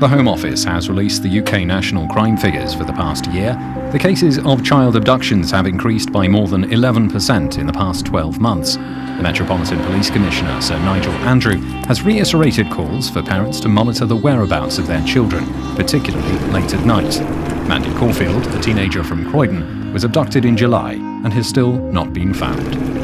The Home Office has released the UK national crime figures for the past year. The cases of child abductions have increased by more than 11% in the past 12 months. The Metropolitan Police Commissioner, Sir Nigel Andrew, has reiterated calls for parents to monitor the whereabouts of their children, particularly late at night. Mandy Caulfield, a teenager from Croydon, was abducted in July and has still not been found.